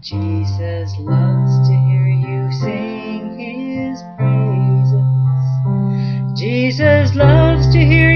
Jesus loves to hear you sing his praises. Jesus loves to hear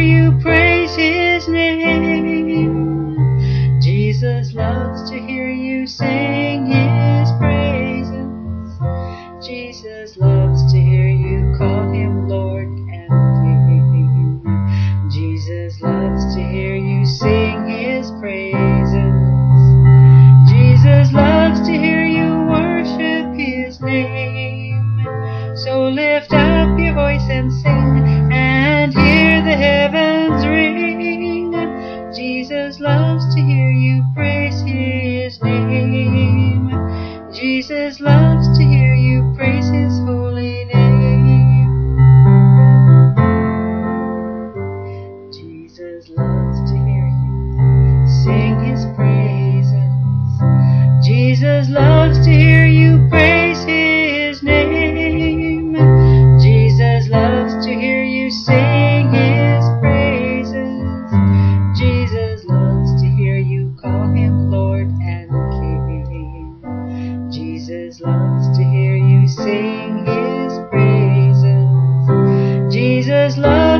lift up your voice and sing and hear the heavens ring. Jesus loves to hear you praise his name. Jesus loves Jesus loves to hear you sing his praises. Jesus loves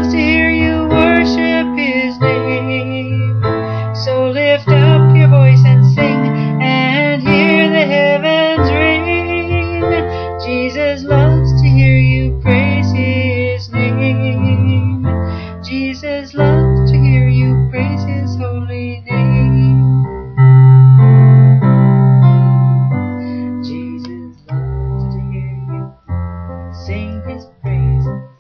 sing his praise.